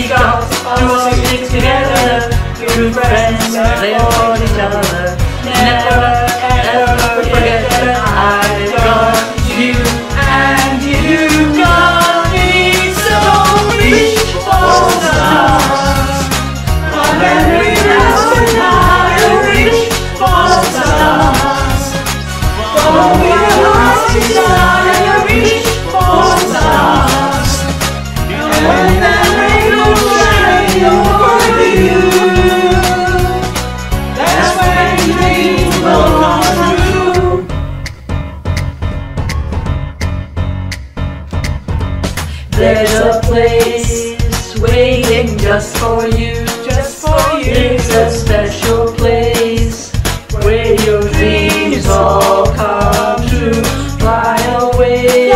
we got all stick together. True friends, they hold each other. Never, ever forget that I got you and you got me. So reach for stars. My memory lasts and I reach for the stars. For we are lost inside, There's a place waiting just for you, just for you. It's a special place where your dreams all come true. Fly away,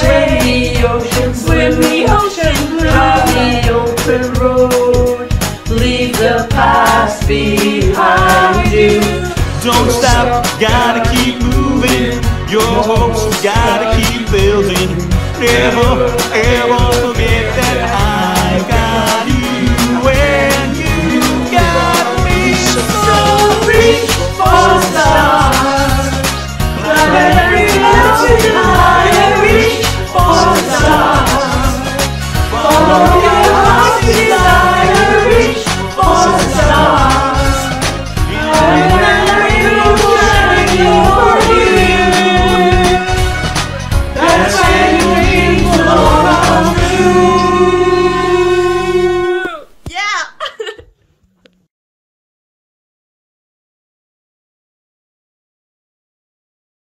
swim the ocean, swim the ocean, drive the open road, leave the past behind you. Don't stop, gotta keep moving your hopes. You gotta keep building. Never, ever forget